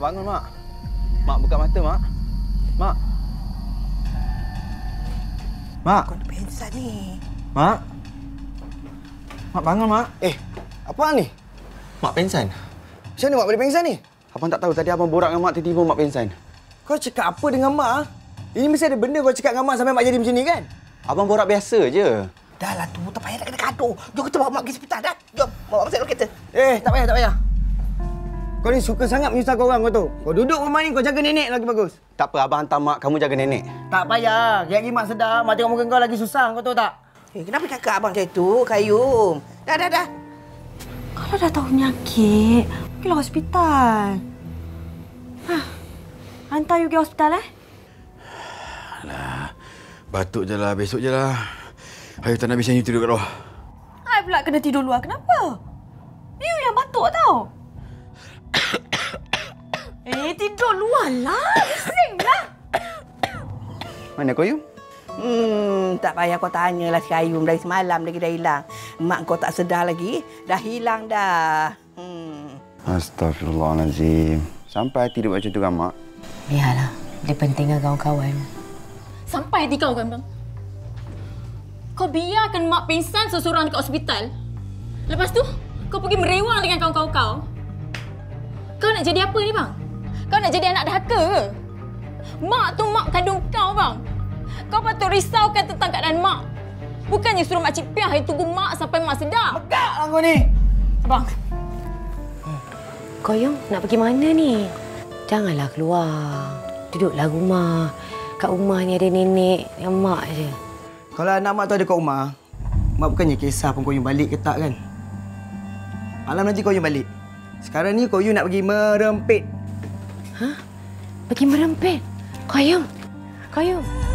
bangun, Mak. Mak, buka mata, Mak. Mak. Mak. Kau pingsan ni. Mak. Mak bangun, Mak. Eh, apa ni? Mak pingsan. Macam mana mak boleh pingsan ni? Abang tak tahu tadi abang borak dengan mak tiba-tiba mak pingsan. Kau cakap apa dengan mak? ah? Ini mesti ada benda kau cakap dengan mak sampai mak jadi macam ni kan? Abang borak biasa je. Dah lah tu, tak payah nak kena gaduh. Jom kita bawa mak pergi hospital dah. Jom, bawa masuk dalam kereta. Eh, tak payah, tak payah. Ni suka sangat menyusahkan orang kau tu. Kau duduk rumah ni, kau jaga nenek lagi bagus. Tak apa, abang hantar mak, kamu jaga nenek. Tak payah. Lagi mak sedar, mak tengok muka kau lagi susah, kau tahu tak? Eh, kenapa cakap abang macam itu, Kayum? Dah, dah, dah. Kalau dah tahu penyakit, pergilah hospital. Hah. Hantar you pergi hospital eh? Batuk je lah, besok je lah. Ayo, tak nak habis ni tidur kat luar. I pula kena tidur luar. Kenapa? You yang batuk tau. Eh, tidur luar lah. Bising lah. Mana kau, Yu? Hmm, tak payah kau tanyalah si Kayum dari semalam lagi dah hilang. Mak kau tak sedar lagi, dah hilang dah. Hmm. Astagfirullahalazim. Sampai hati dia buat macam tu kan, Mak? Biarlah. Dia penting dengan kawan-kawan. Sampai hati kau kan, bang? Kau biarkan mak pingsan seseorang dekat hospital. Lepas tu, kau pergi merewang dengan kawan-kawan kau. Kau nak jadi apa ni, bang? Kau nak jadi anak dahaka ke? Mak tu mak kandung kau, bang. Kau patut risaukan tentang keadaan mak. Bukannya suruh mak cik Piah yang tunggu mak sampai mak sedar. Megak lah kau ni. Abang, Koyong, nak pergi mana ni? Janganlah keluar. Duduklah rumah. Kat rumah ni ada nenek dengan mak je. Kalau anak mak tu ada kat rumah, mak bukannya kisah pun kau balik ke tak kan? Malam nanti kau balik. Sekarang ni kau nak pergi merempit. Pergi merempit. Koyong. Koyong.